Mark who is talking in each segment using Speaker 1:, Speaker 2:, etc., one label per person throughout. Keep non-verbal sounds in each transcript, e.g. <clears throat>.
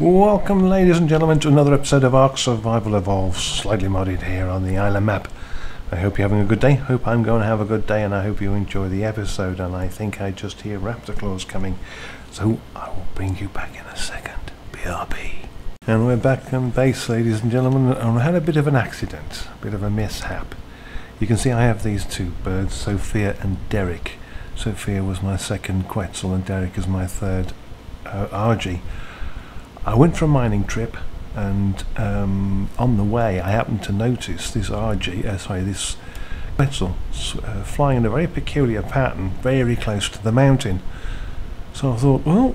Speaker 1: Welcome, ladies and gentlemen, to another episode of Ark Survival Evolved, slightly modded here on the island map. I hope you're having a good day. Hope I'm going to have a good day, and I hope you enjoy the episode. And I think I just hear Raptor Claus coming, so I will bring you back in a second. BRB. And we're back on base, ladies and gentlemen, and I had a bit of an accident, a bit of a mishap. You can see I have these two birds, Sophia and Derek. Sophia was my second Quetzal, and Derek is my third uh, Argy. I went for a mining trip, and um, on the way, I happened to notice this RG, uh, sorry, this Quetzal uh, flying in a very peculiar pattern, very close to the mountain. So I thought, well,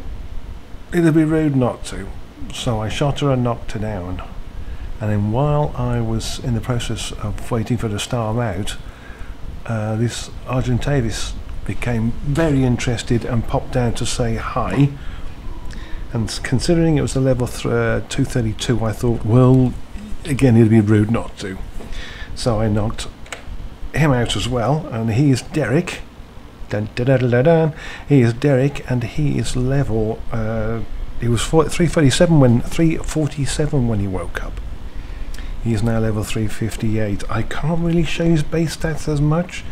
Speaker 1: it'd be rude not to. So I shot her and knocked her down. And then while I was in the process of waiting for the to starve out, uh, this Argentavis became very interested and popped down to say hi and considering it was a level uh, 232 I thought well again it'd be rude not to. So I knocked him out as well and he is Derek. Dun, dun, dun. he is Derek and he is level uh, he was 347 when 347 when he woke up. He is now level 358 I can't really show his base stats as much.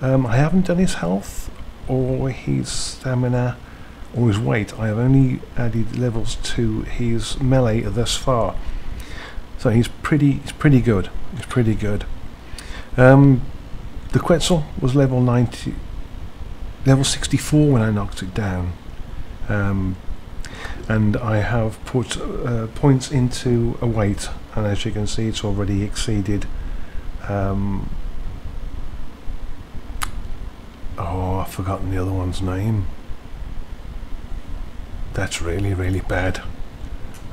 Speaker 1: Um, I haven't done his health or his stamina or his weight. I have only added levels to his melee thus far. So he's pretty he's pretty good. He's pretty good. Um, the Quetzal was level 90 level 64 when I knocked it down. Um, and I have put uh, points into a weight and as you can see it's already exceeded um, oh I've forgotten the other one's name that's really, really bad. <laughs>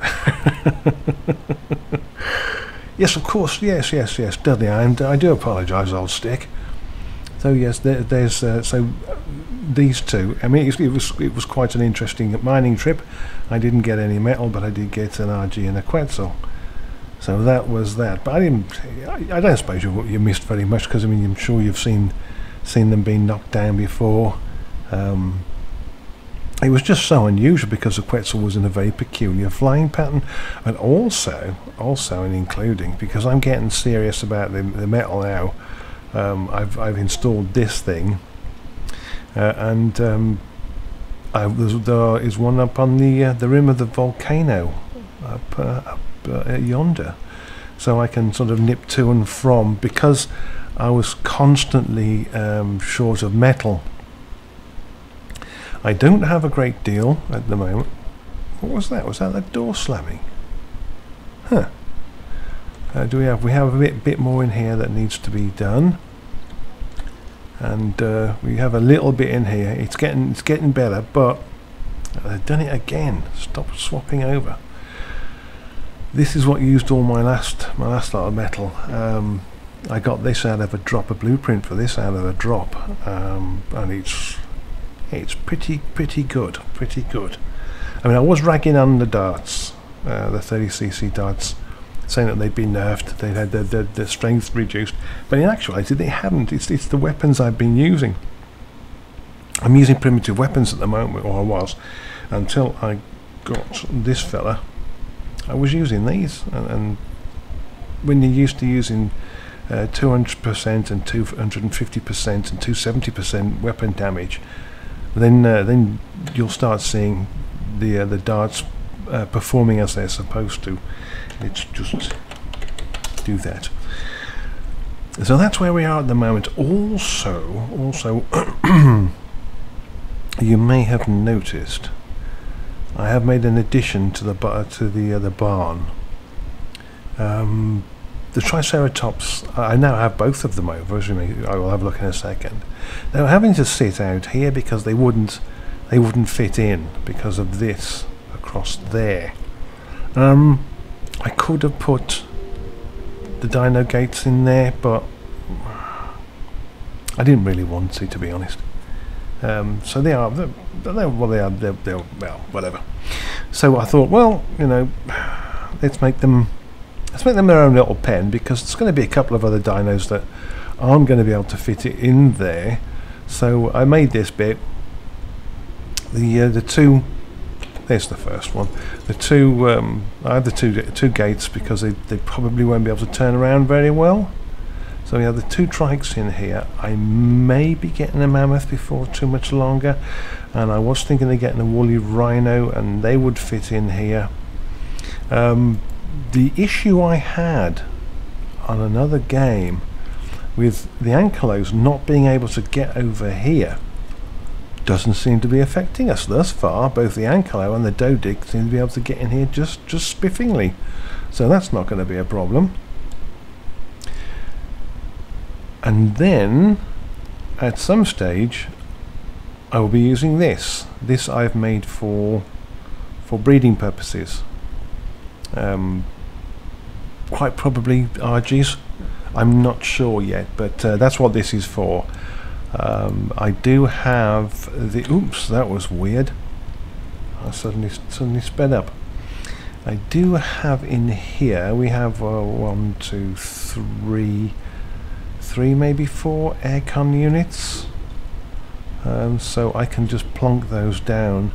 Speaker 1: yes, of course. Yes, yes, yes. Dudley, I, I do apologise, old stick. So yes, there, there's uh, so uh, these two. I mean, it, it, was it was quite an interesting mining trip. I didn't get any metal, but I did get an RG and a Quetzal. So that was that. But I didn't. I, I don't suppose you, you missed very much because I mean, I'm sure you've seen seen them being knocked down before. Um, it was just so unusual because the Quetzal was in a very peculiar flying pattern, and also, also, and including because I'm getting serious about the, the metal now. Um, I've I've installed this thing, uh, and um, I, there is one up on the uh, the rim of the volcano, up, uh, up uh, yonder, so I can sort of nip to and from because I was constantly um, short of metal I don't have a great deal at the moment. What was that? Was that the door slamming? Huh. Uh, do we have? We have a bit, bit more in here that needs to be done, and uh, we have a little bit in here. It's getting, it's getting better, but I've done it again. Stop swapping over. This is what used all my last, my last lot of metal. Um, I got this out of a drop, a blueprint for this out of a drop, um, and it's it's pretty pretty good pretty good. I mean I was ragging on the darts uh, the 30cc darts saying that they'd been nerfed they'd had their, their, their strength reduced but in actuality they haven't. it's, it's the weapons I've been using. I'm using primitive weapons at the moment or I was until I got this fella. I was using these and, and when you're used to using 200% uh, and 250% and 270% weapon damage then uh, then you'll start seeing the uh, the darts uh, performing as they're supposed to. Let's just do that. So that's where we are at the moment. Also, also, <clears throat> you may have noticed I have made an addition to the to the uh, the barn. Um, the Triceratops, I now have both of them over, as I will have a look in a second. They were having to sit out here because they wouldn't, they wouldn't fit in because of this across there. Um, I could have put the dino gates in there, but I didn't really want to, to be honest. Um, so they are, they're, they're, well, they are, they're, they're, well, whatever. So I thought, well, you know, let's make them let's make them their own little pen because there's going to be a couple of other dinos that aren't going to be able to fit it in there. So I made this bit. The uh, the two there's the first one. The two, um, I had the two two gates because they, they probably won't be able to turn around very well. So we have the two trikes in here. I may be getting a mammoth before too much longer, and I was thinking of getting a woolly rhino, and they would fit in here. Um, the issue I had on another game with the ankylos not being able to get over here doesn't seem to be affecting us thus far. Both the Ankylo and the Doedic seem to be able to get in here just, just spiffingly. So that's not going to be a problem. And then, at some stage, I will be using this. This I've made for for breeding purposes. Um, quite probably Argies. I'm not sure yet, but uh, that's what this is for. Um, I do have the. Oops, that was weird. I suddenly suddenly sped up. I do have in here. We have uh, one, two, three, three, maybe four aircon units. Um, so I can just plonk those down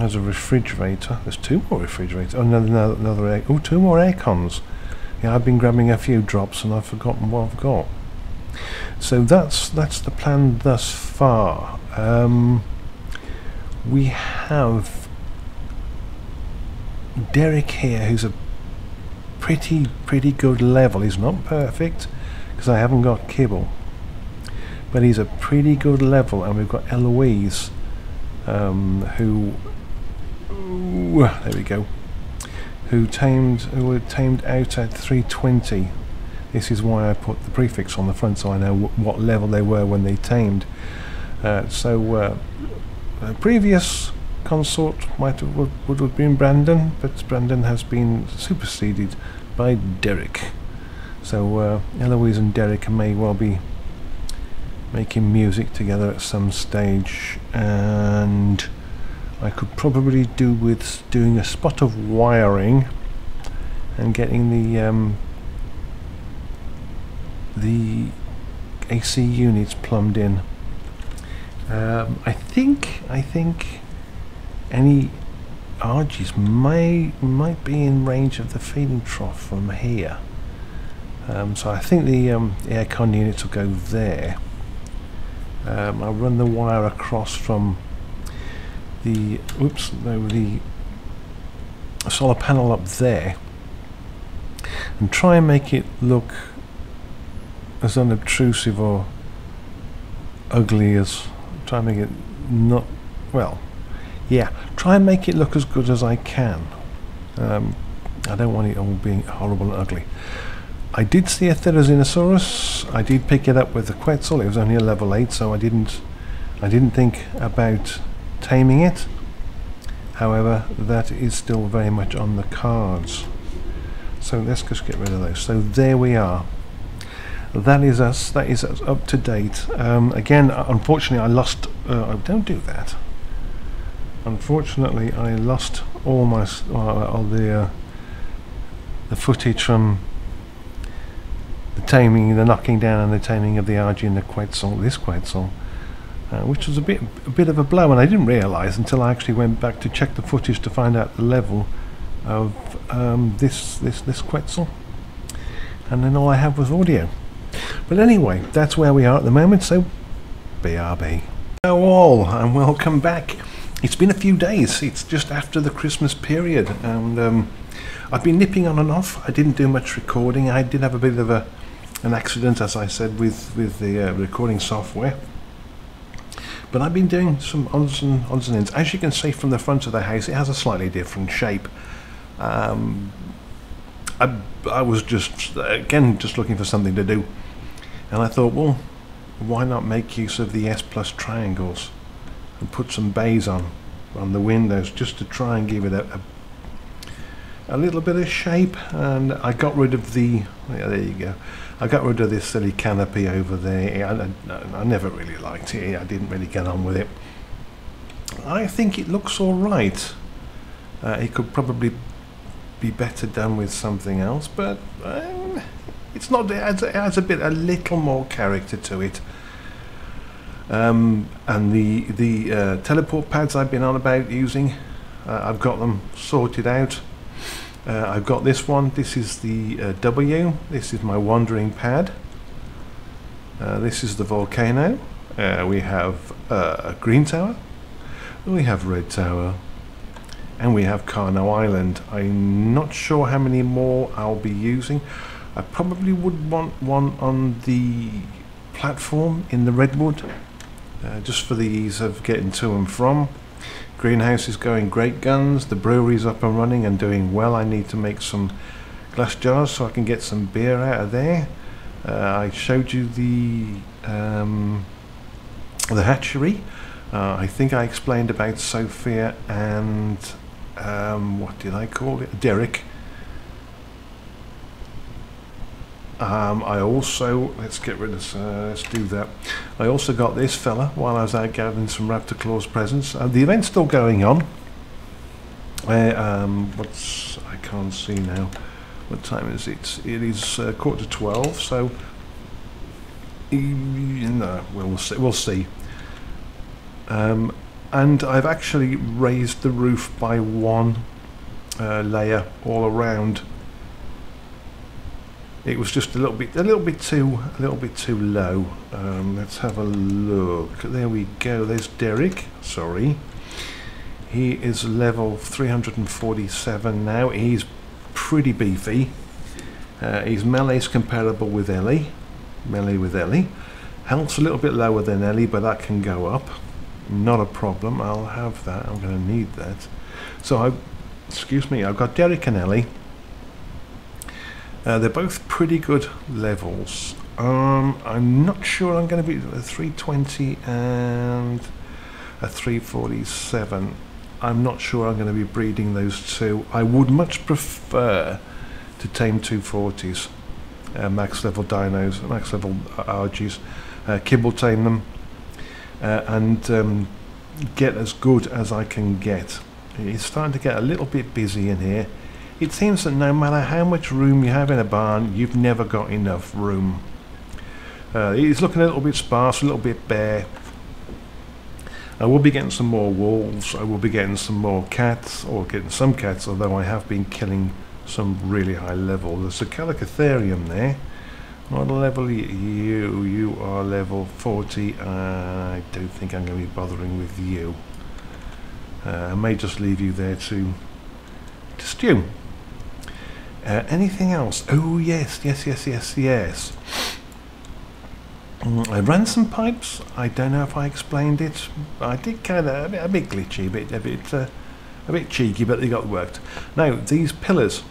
Speaker 1: as a refrigerator. There's two more refrigerators. Oh, another, another, air. Oh, two more aircons. Yeah, I've been grabbing a few drops and I've forgotten what I've got. So that's that's the plan thus far. Um, we have Derek here, who's a pretty pretty good level. He's not perfect because I haven't got kibble, but he's a pretty good level. And we've got Eloise, um, who there we go, who tamed who were tamed out at 320 this is why I put the prefix on the front so I know what level they were when they tamed. Uh, so uh, a previous consort might have, would, would have been Brandon, but Brandon has been superseded by Derek. So uh, Eloise and Derek may well be making music together at some stage and I could probably do with doing a spot of wiring and getting the um, the AC units plumbed in. Um, I think I think any Argies may might be in range of the feeding trough from here. Um, so I think the, um, aircon units will go there. Um, I'll run the wire across from the oops the solar panel up there. And try and make it look as unobtrusive or ugly as try and make it not well yeah try and make it look as good as I can. Um, I don't want it all being horrible and ugly. I did see a Therizinosaurus. I did pick it up with the Quetzal. It was only a level 8 so I didn't I didn't think about taming it. However that is still very much on the cards. So let's just get rid of those. So there we are. That is us. That is us up to date. Um, again unfortunately I lost uh, I don't do that. Unfortunately I lost all my uh, all the uh, the footage from the taming the knocking down and the taming of the Argie and the Quetzal this Quetzal uh, which was a bit a bit of a blow and I didn't realize until I actually went back to check the footage to find out the level of um, this this this Quetzal and then all I have was audio but anyway, that's where we are at the moment, so BRB. Hello all, and welcome back. It's been a few days, it's just after the Christmas period, and um, I've been nipping on and off. I didn't do much recording. I did have a bit of a an accident, as I said, with, with the uh, recording software. But I've been doing some odds and odds and ends. As you can see from the front of the house, it has a slightly different shape. Um, I, I was just, again, just looking for something to do. And I thought, well, why not make use of the S plus triangles and put some bays on on the windows just to try and give it a, a, a little bit of shape. And I got rid of the, yeah, there you go. I got rid of this silly canopy over there. I, I, I never really liked it. I didn't really get on with it. I think it looks all right. Uh, it could probably be better done with something else, but um, it's not. It adds, it adds, a bit, a little more character to it. Um, and the the uh, teleport pads I've been on about using, Uh, I've got them sorted out. Uh, I've got this one. This is the uh, W. This is my wandering pad. Uh, this is the volcano. Uh, we have uh, a green tower. We have red tower. And we have Carno Island. I'm not sure how many more I'll be using. I probably would want one on the platform in the redwood. Uh, just for the ease of getting to and from. Greenhouse is going great guns. The brewery's up and running and doing well. I need to make some glass jars so I can get some beer out of there. Uh, I showed you the um, the hatchery. Uh, I think I explained about Sophia and um, what did I call it? Derek. Um, I also let's get rid of uh, let's do that. I also got this fella while I was out gathering some Raptor Claus presents. Uh, the event's still going on. Uh, um, what's I can't see now. What time is it? It is uh, quarter to twelve. So no, we'll see. We'll see. Um, and I've actually raised the roof by one uh, layer all around it was just a little bit a little bit too a little bit too low. Um, let's have a look. There we go. There's Derek. Sorry. He is level 347 now. He's pretty beefy. Uh, his melee's comparable with Ellie. Melee with Ellie. Health's a little bit lower than Ellie but that can go up. Not a problem. I'll have that. I'm going to need that. So I excuse me I've got Derek and Ellie uh, they're both pretty good levels. Um, I'm not sure I'm going to be a 320 and a 347. I'm not sure I'm going to be breeding those two. I would much prefer to tame 240s, uh, max level dinos, max level RGs, uh, kibble tame them, uh, and um, get as good as I can get. It's starting to get a little bit busy in here. It seems that no matter how much room you have in a barn, you've never got enough room. Uh, it's looking a little bit sparse, a little bit bare. I will be getting some more wolves, I will be getting some more cats, or getting some cats, although I have been killing some really high level. There's a Chalicotherium there. What level you? You are level 40. Uh, I don't think I'm going to be bothering with you. Uh, I may just leave you there to, to stew. Uh, anything else? Oh yes, yes, yes, yes, yes. Mm, I ran some pipes. I don't know if I explained it. I did kind of a bit, a bit glitchy, a bit, a bit, uh, a bit cheeky, but they got worked. Now these pillars,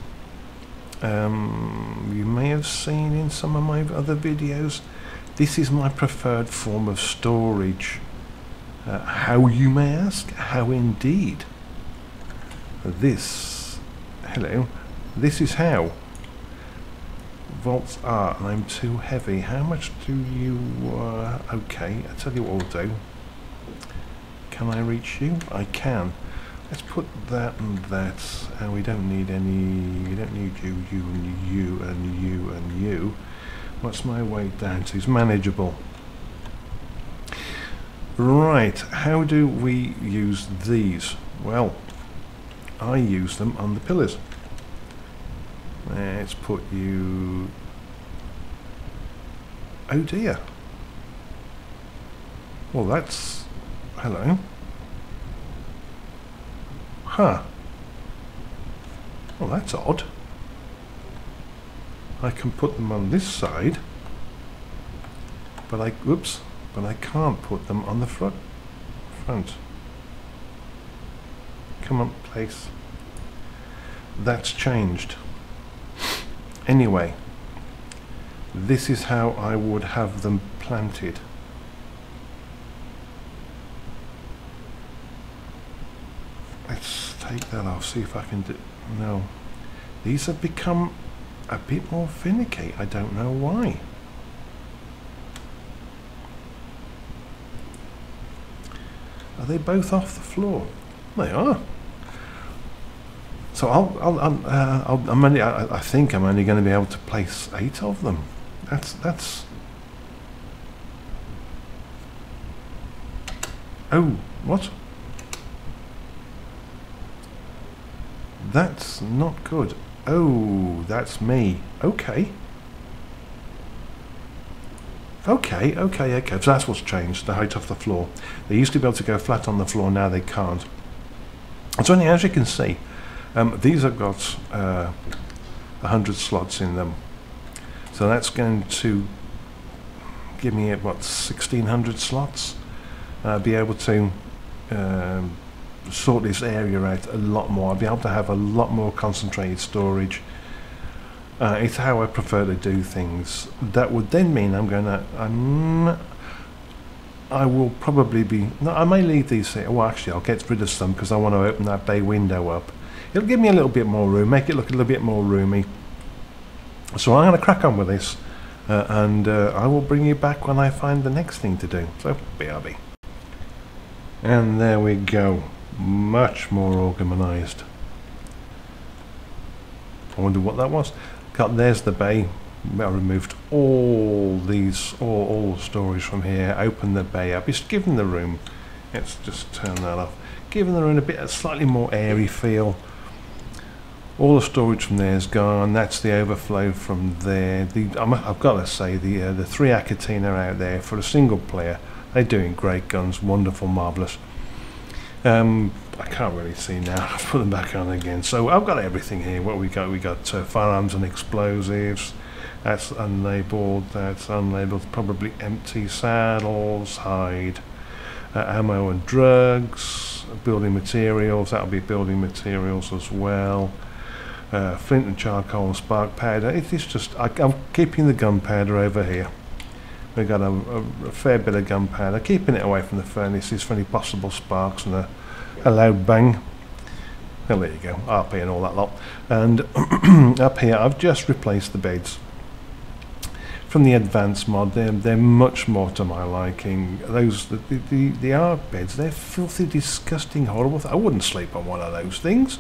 Speaker 1: um, you may have seen in some of my other videos. This is my preferred form of storage. Uh, how you may ask? How indeed? This, hello, this is how. Vaults are, and I'm too heavy. How much do you... Uh, okay, I'll tell you what I'll do. Can I reach you? I can. Let's put that and that, and we don't need any... We don't need you, you, and you, and you, and you. What's my weight down to? It's manageable. Right, how do we use these? Well, I use them on the pillars. Let's put you... Oh dear. Well, that's... Hello. Huh. Well, that's odd. I can put them on this side, but I, whoops, but I can't put them on the front. Front. Come on, place. That's changed. Anyway, this is how I would have them planted. Let's take that off, see if I can do... No. These have become a bit more finicky. I don't know why. Are they both off the floor? They are. So I'll, I'll, I'll, uh, I'll I'm only, I, I, think I'm only going to be able to place eight of them. That's that's. Oh, what? that's not good. Oh, that's me. Okay. Okay, okay, okay. So that's what's changed, the height of the floor. They used to be able to go flat on the floor, now they can't. So only as you can see, um, these have got uh, 100 slots in them. So that's going to give me what 1600 slots. Uh, be able to um, sort this area out a lot more. I'll be able to have a lot more concentrated storage. Uh, it's how I prefer to do things. That would then mean I'm going to. I'm, I will probably be. No, I may leave these here. Well, actually, I'll get rid of some because I want to open that bay window up. It'll give me a little bit more room, make it look a little bit more roomy. So I'm going to crack on with this, uh, and uh, I will bring you back when I find the next thing to do. So, BRB. And there we go. Much more organised. I wonder what that was. Got there's the bay. I removed all these, all, all storage from here. Open the bay up. Just giving the room. Let's just turn that off. Giving the room a bit, a slightly more airy feel. All the storage from there is gone. That's the overflow from there. The, i have got to say the uh, the three Achatina out there for a single player they're doing great guns, wonderful, marvellous. Um, I can't really see now. <laughs> I've put them back on again. So I've got everything here. What we got? We got uh, firearms and explosives. That's unlabeled. That's unlabeled. Probably empty saddles, hide, uh, ammo and drugs, building materials. That'll be building materials as well. Uh, flint and charcoal and spark powder. It is just. I, I'm keeping the gunpowder over here. We've got a, a, a fair bit of gunpowder, keeping it away from the furnaces for any possible sparks and a, a loud bang. Well, there you go, RP and all that lot. And <clears throat> up here, I've just replaced the beds. From the advanced mod, they're, they're much more to my liking. Those the, the, the Ark beds, they're filthy, disgusting, horrible. I wouldn't sleep on one of those things.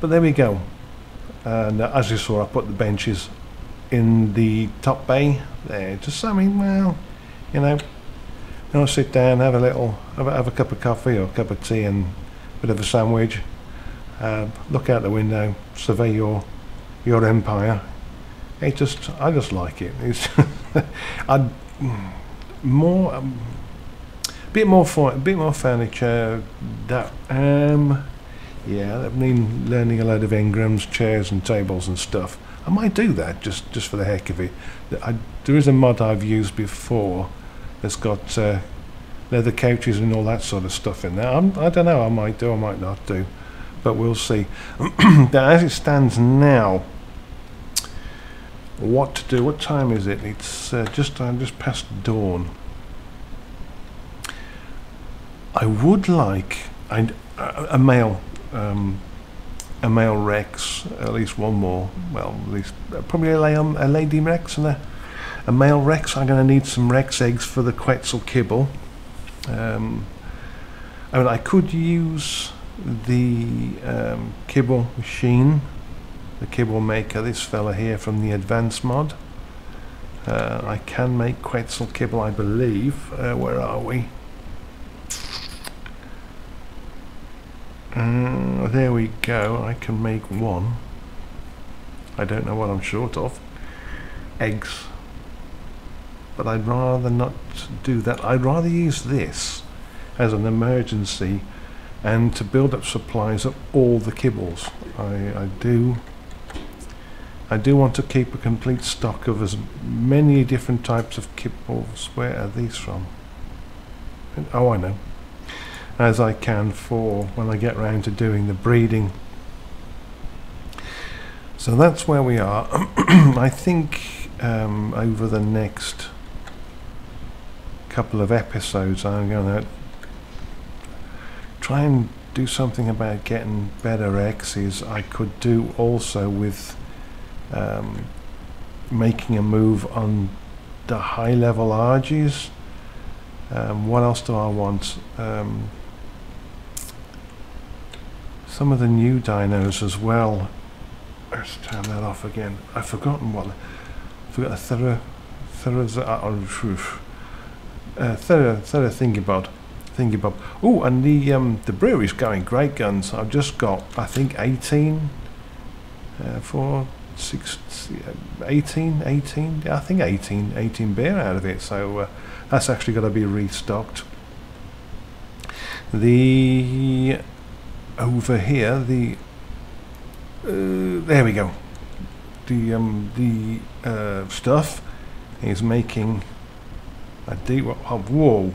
Speaker 1: But there we go. And uh, as you saw, I put the benches in the top bay there. Just I mean, well, you know, you know, sit down, have a little, have a, have a cup of coffee or a cup of tea and a bit of a sandwich. Uh, look out the window, survey your your empire. It just, I just like it. It's, <laughs> I'd more, um, bit more for, a bit more furniture. That um, yeah, I mean, learning a load of engrams, chairs, and tables and stuff. I might do that just, just for the heck of it. I, there is a mod I've used before that's got uh, leather couches and all that sort of stuff in there. I'm, I do not know, I might do, I might not do, but we'll see. <clears throat> as it stands now, what to do? What time is it? It's uh, just uh, just past dawn. I would like a, a male um, a male Rex, at least one more. Well, at least uh, probably a, a lady Rex and a, a male Rex. I'm going to need some Rex eggs for the Quetzal kibble. Um, I mean, I could use the um, kibble machine, the kibble maker, this fella here from the advanced mod. Uh, I can make Quetzal kibble, I believe. Uh, where are we? Uh, there we go. I can make one. I don't know what I'm short of. Eggs. But I'd rather not do that. I'd rather use this as an emergency and to build up supplies of all the kibbles. I, I do I do want to keep a complete stock of as many different types of kibbles. Where are these from? Oh, I know as I can for when I get round to doing the breeding. So that's where we are. <clears throat> I think um, over the next couple of episodes I'm going to try and do something about getting better X's. I could do also with um, making a move on the high level RGs. Um, what else do I want? Um, some of the new dinos as well. Let's turn that off again. I've forgotten what. I forgot a thorough, thorough, uh, uh, thorough, thorough thingy bob. Oh, and the um, the brewery's going great guns. I've just got, I think, 18 uh, for six, 18, 18, I think 18, 18 beer out of it. So uh, that's actually got to be restocked. The over here, the uh, there we go. The um, the uh, stuff is making a deep. Whoa,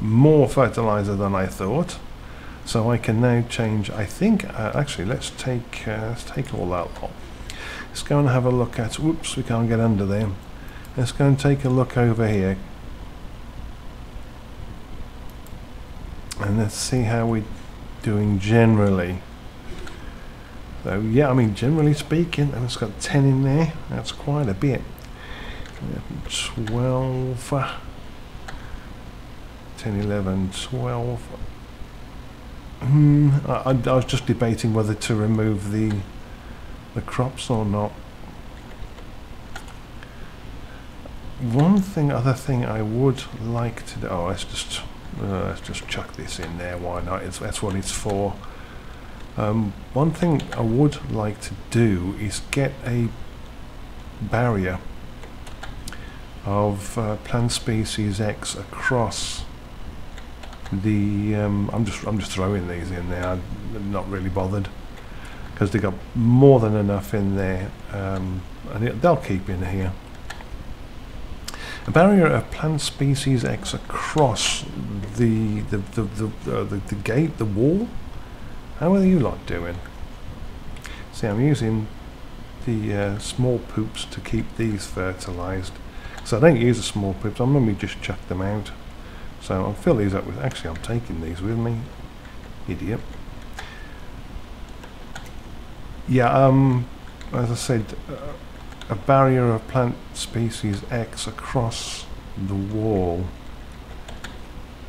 Speaker 1: more fertilizer than I thought. So I can now change. I think uh, actually, let's take uh, let's take all that off. Let's go and have a look at. Whoops, we can't get under there. Let's go and take a look over here. And let's see how we're doing generally. So yeah, I mean generally speaking, and it's got 10 in there. That's quite a bit. 12, 10, 11, 12. Hmm, I, I was just debating whether to remove the the crops or not. One thing, other thing I would like to do. Oh, let's just uh, let's just chuck this in there. Why not? It's, that's what it's for. Um, one thing I would like to do is get a barrier of uh, plant species X across the. Um, I'm just I'm just throwing these in there. I'm not really bothered because they got more than enough in there, um, and it, they'll keep in here. A barrier of plant species X across the the the the, uh, the, the gate, the wall. How are you lot doing? See, I'm using the uh, small poops to keep these fertilised. So I don't use the small poops. I'm normally just chuck them out. So I'll fill these up with. Actually, I'm taking these with me. Idiot. Yeah. Um. As I said. Uh, a barrier of plant species X across the wall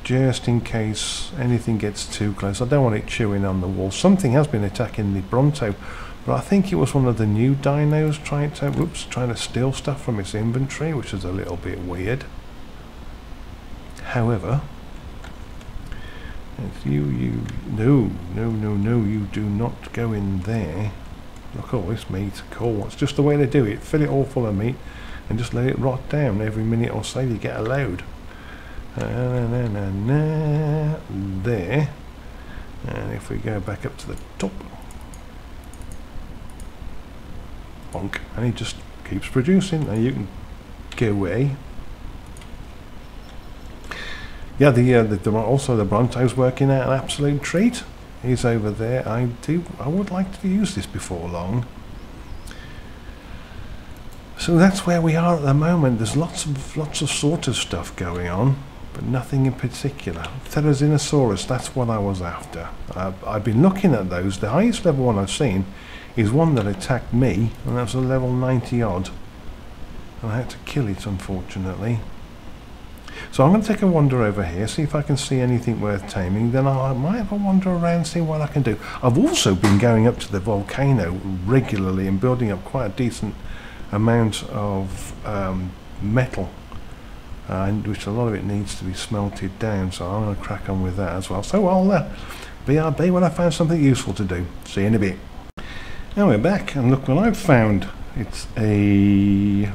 Speaker 1: just in case anything gets too close. I don't want it chewing on the wall. Something has been attacking the Bronto, but I think it was one of the new dinos trying to, whoops, trying to steal stuff from its inventory, which is a little bit weird. However, if you, you, no, no, no, no, you do not go in there. Look at all this meat. Cool. It's just the way they do it. Fill it all full of meat and just let it rot down every minute or so you get a load. There. And if we go back up to the top. Bonk. And he just keeps producing. Now you can get away. Yeah, the, uh, the, the also the Bronto's working out an absolute treat. He's over there. I do. I would like to use this before long. So that's where we are at the moment. There's lots of lots of sort of stuff going on, but nothing in particular. Therizinosaurus, that's what I was after. Uh, I've been looking at those. The highest level one I've seen is one that attacked me, and that was a level 90 odd. And I had to kill it, unfortunately. So I'm going to take a wander over here, see if I can see anything worth taming. Then I might have a wander around, see what I can do. I've also been going up to the volcano regularly and building up quite a decent amount of um, metal, uh, which a lot of it needs to be smelted down. So I'm going to crack on with that as well. So I'll uh, BRB when I found something useful to do. See you in a bit. Now we're back, and look what I've found. It's a...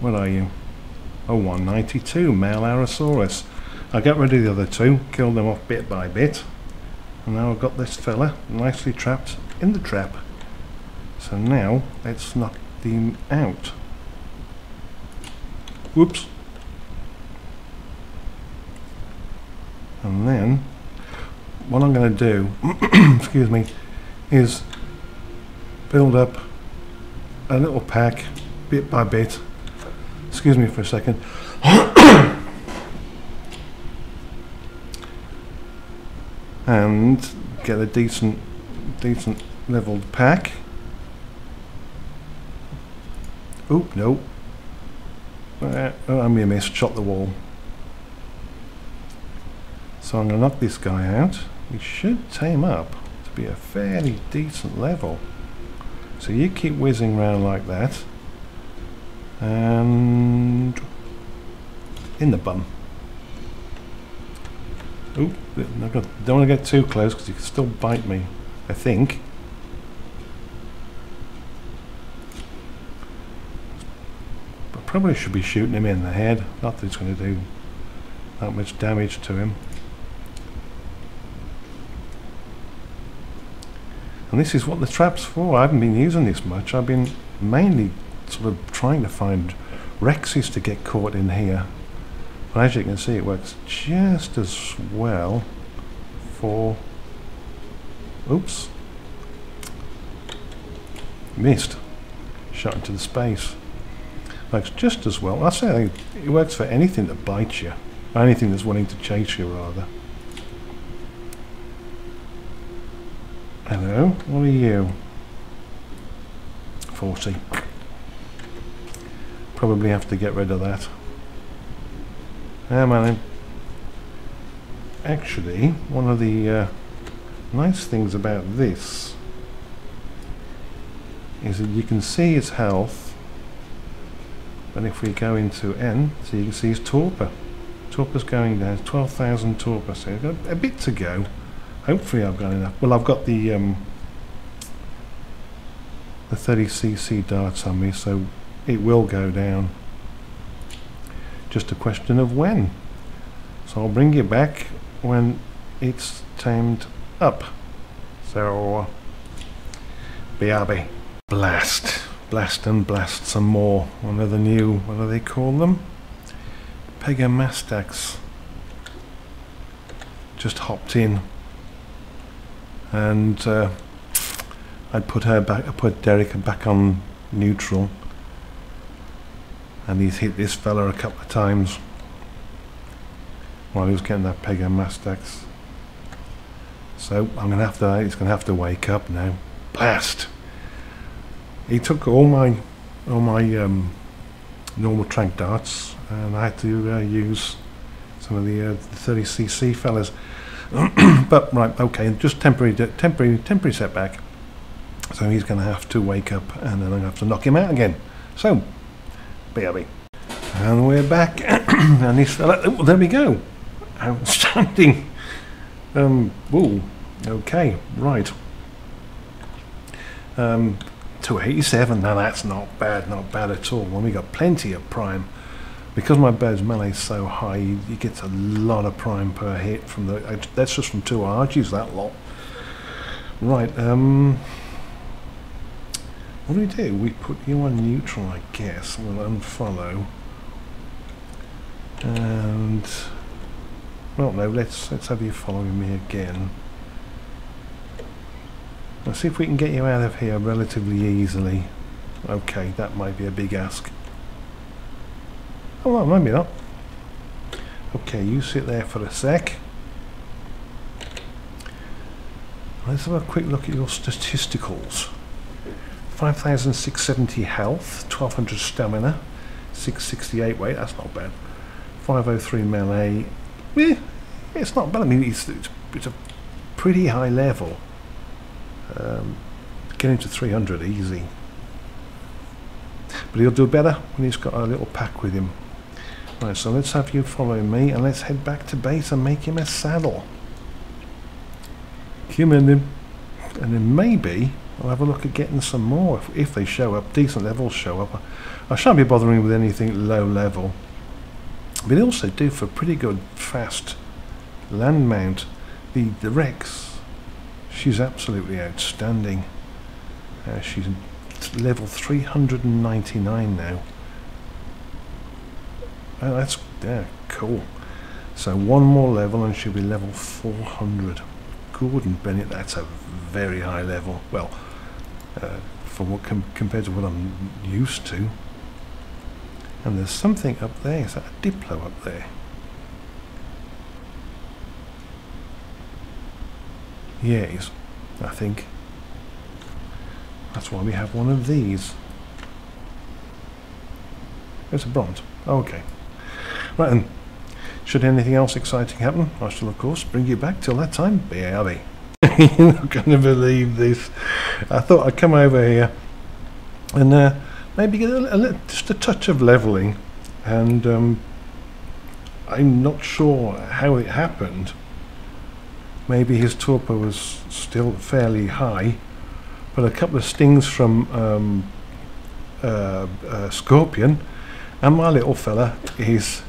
Speaker 1: What are you? a 192 male Allosaurus. I got rid of the other two, killed them off bit by bit, and now I've got this fella nicely trapped in the trap. So now let's knock him out. Whoops. And then what I'm going to do, <clears throat> excuse me, is build up a little pack bit by bit Excuse me for a second. <coughs> and get a decent, decent leveled pack. Oop, no. Oh, I may have missed, shot the wall. So I'm going to knock this guy out. He should tame up to be a fairly decent level. So you keep whizzing around like that and in the bum. Oop, don't want to get too close because he can still bite me, I think. Probably should be shooting him in the head. Not that it's going to do that much damage to him. And this is what the trap's for. I haven't been using this much. I've been mainly sort of trying to find Rexes to get caught in here. But as you can see, it works just as well for... Oops. Missed. Shot into the space. Works just as well. I say it works for anything that bites you. Anything that's wanting to chase you, rather. Hello, what are you? 40. Probably have to get rid of that. Yeah, man. Actually, one of the uh, nice things about this is that you can see its health but if we go into N, so you can see his torpor. Torpor's going down, 12,000 torpor, so I've got a bit to go. Hopefully I've got enough. Well, I've got the um, the 30cc darts on me, so it will go down. Just a question of when. So I'll bring you back when it's tamed up. So, BRB. Blast. Blast and blast some more. One of the new, what do they call them? Pegomastax. Just hopped in and uh, I put her back. I put Derek back on neutral, and he's hit this fella a couple of times while he was getting that Pegomastax. So I'm gonna have to. He's gonna have to wake up now. Blast! He took all my all my um, normal trank darts, and I had to uh, use some of the, uh, the 30cc fellas. <clears throat> but right, okay, just temporary, temporary, temporary setback. So he's going to have to wake up, and then I'm going to have to knock him out again. So, BRB. And we're back, <clears throat> and he's oh, there we go. Outstanding. Um, ooh, okay, right. Um, 287. Now that's not bad, not bad at all. When we got plenty of prime because my bird's melee is so high, you, he, gets a lot of prime per hit from the. That's just from two arches, that lot. Right. Um. What do we do? We put you on neutral, I guess. We'll unfollow. And well, no. Let's let's have you following me again. Let's see if we can get you out of here relatively easily. Okay, that might be a big ask. Oh, well, maybe not. Okay, you sit there for a sec. Let's have a quick look at your statisticals. 5,670 health, 1200 stamina, 668 weight, that's not bad. 503 melee, eh, it's not bad. I mean, it's, it's, it's a pretty high level. Um, getting to 300 easy. But he'll do better when he's got a little pack with him. Right, so let's have you follow me and let's head back to base and make him a saddle. Human him. And then maybe I'll have a look at getting some more if, if they show up, decent levels show up. I shan't be bothering with anything low level. But they also do for pretty good fast land mount. The, the Rex, she's absolutely outstanding. Uh, she's level 399 now. Oh, that's yeah, cool. So one more level and she'll be level 400. Gordon Bennett, that's a very high level. Well, uh, for what com compared to what I'm used to. And there's something up there. Is that a Diplo up there? Yes, I think. That's why we have one of these. It's a bronze. Okay. Right then, should anything else exciting happen, I shall of course bring you back till that time. BRB. <laughs> You're not going to believe this. I thought I'd come over here and uh, maybe get a, a, just a touch of levelling and um, I'm not sure how it happened maybe his torpor was still fairly high, but a couple of stings from um, uh, uh, Scorpion, and my little fella is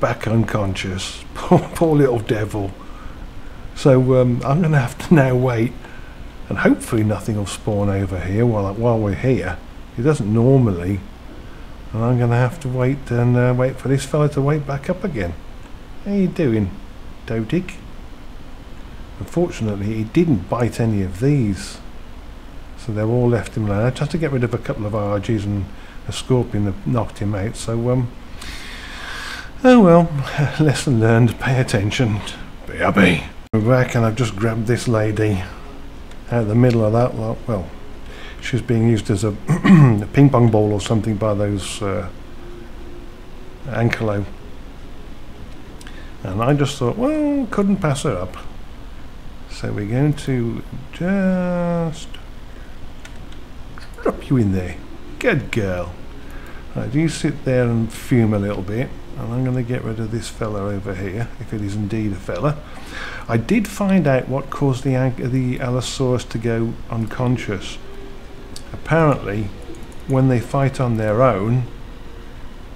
Speaker 1: back unconscious. <laughs> Poor, poor little devil. So um, I'm going to have to now wait, and hopefully nothing will spawn over here while while we're here. It doesn't normally, and I'm going to have to wait and uh, wait for this fella to wake back up again. How you doing, Dodig? Unfortunately, he didn't bite any of these. So they're all left him alone. I had to get rid of a couple of RGs and a scorpion that knocked him out. So, um, oh well, <laughs> lesson learned, pay attention. BRB. We're back and I've just grabbed this lady out of the middle of that lot. Well, she's being used as a, <clears throat> a ping pong ball or something by those uh, Ankylo. And I just thought, well, couldn't pass her up. So we're going to just drop you in there. Good girl. Right, you sit there and fume a little bit. And I'm going to get rid of this fella over here, if it is indeed a fella. I did find out what caused the, the Allosaurus to go unconscious. Apparently, when they fight on their own,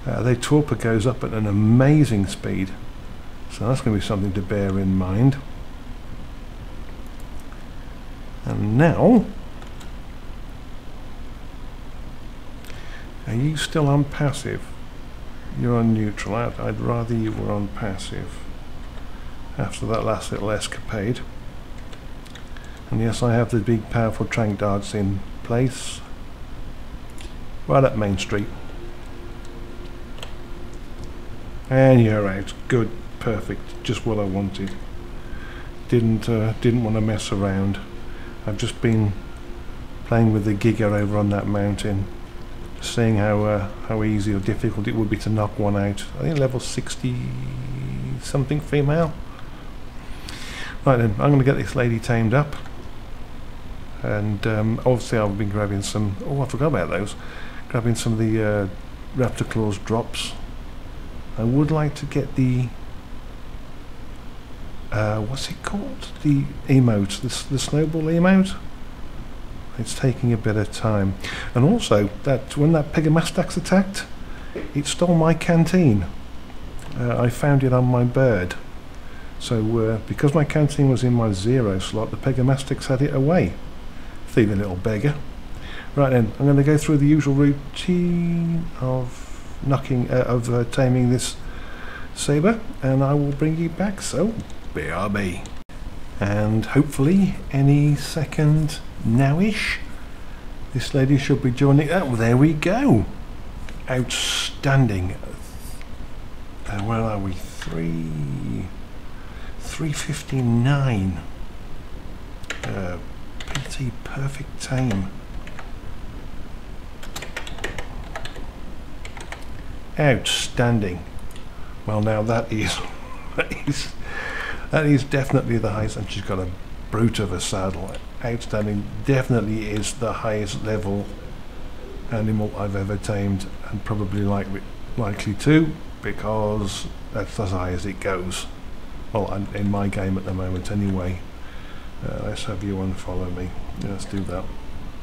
Speaker 1: uh, their torpor goes up at an amazing speed. So that's going to be something to bear in mind. And now, are you still on passive? You're on neutral. I'd, I'd rather you were on passive after that last little escapade. And yes, I have the big powerful trank darts in place right at Main Street. And you're out. Good, perfect, just what I wanted. Didn't uh, didn't want to mess around. I've just been playing with the Giga over on that mountain, seeing how uh, how easy or difficult it would be to knock one out. I think level 60 something female. Right then, I'm going to get this lady tamed up. And um, obviously I've been grabbing some, oh I forgot about those, grabbing some of the uh, Raptor Claus drops. I would like to get the uh, what's it called? The emote, the, the snowball emote. It's taking a bit of time. And also, that when that Pegomastax attacked, it stole my canteen. Uh, I found it on my bird. So uh, because my canteen was in my zero slot, the Pegomastax had it away. Thieving little beggar. Right then, I'm going to go through the usual routine of knocking, uh, of uh, taming this saber, and I will bring you back. So BRB. And hopefully any second nowish, this lady should be joining. Oh, there we go. Outstanding. Uh, where are we? Three. 359. Uh, PT perfect time. Outstanding. Well, now that is, <laughs> that is that is definitely the highest, and she's got a brute of a saddle. Outstanding. Definitely is the highest level animal I've ever tamed, and probably like likely to, because that's as high as it goes. Well, in my game at the moment, anyway. Uh, let's have you on follow me. Let's do that,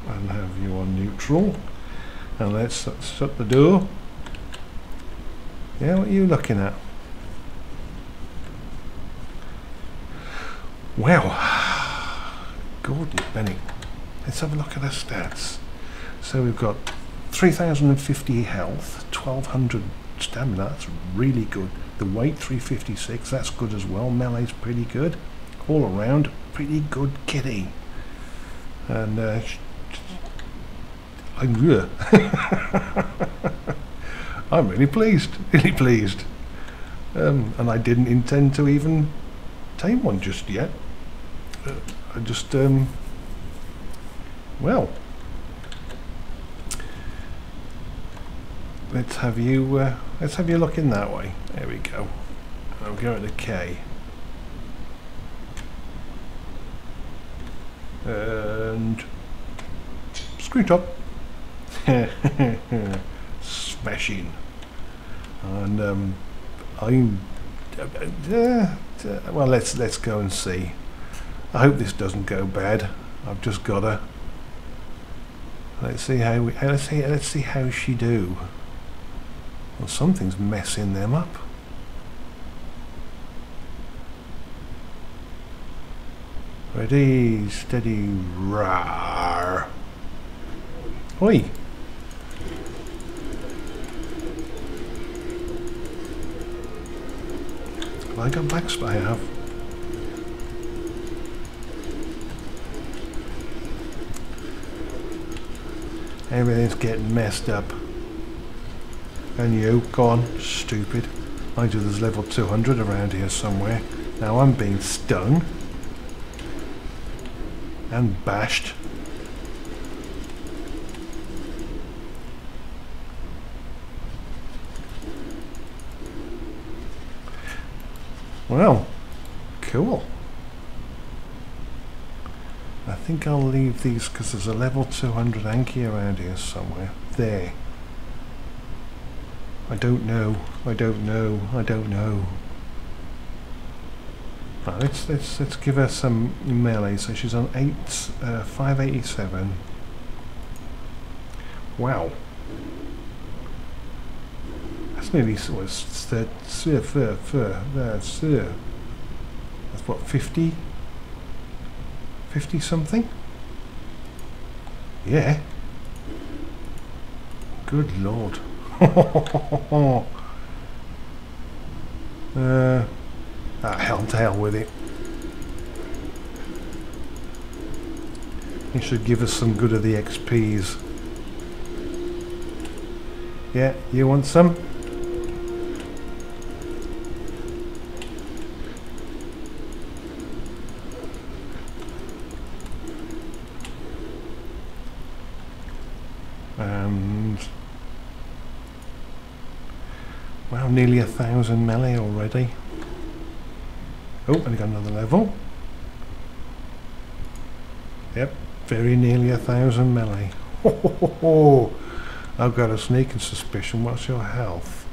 Speaker 1: and have you on neutral. And let's shut the door. Yeah, what are you looking at? Well, <sighs> Gordon Bennett. Let's have a look at our stats. So we've got 3,050 health, 1,200 stamina. That's really good. The weight 356. That's good as well. Melee's pretty good. All around, pretty good kitty. And uh, I'm <laughs> I'm really pleased. <laughs> Really pleased. Um, and I didn't intend to even tame one just yet. Uh, I just, um, well, let's have you, uh, let's have you look in that way. There we go. I'm going to K. And screen top. <laughs> Smashing. And um, I'm uh, uh, well, let's let's go and see. I hope this doesn't go bad. I've just got to. Let's see how we. Let's see. Let's see how she do. Well, something's messing them up. Ready, steady, rar. Oi. I got back I have. Everything's getting messed up. And you, gone, stupid. I do there's level 200 around here somewhere. Now I'm being stung. And bashed. Well, cool. I think I'll leave these because there's a level 200 Anki around here somewhere. There. I don't know. I don't know. I don't know. Right, let's let's let's give her some melee. So she's on eight, uh, five eighty seven. Wow. Nearly sort of that's what 50 50 something? Yeah. Good lord. <laughs> Uh, ah, hell to hell with it. He should give us some good of the XPs yeah you want some nearly a thousand melee already. Oh and got another level. Yep very nearly a thousand melee. <laughs> I've got a sneaking suspicion. What's your health?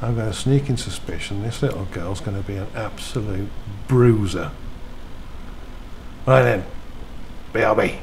Speaker 1: I've got a sneaking suspicion. This little girl's going to be an absolute bruiser. Right then BRB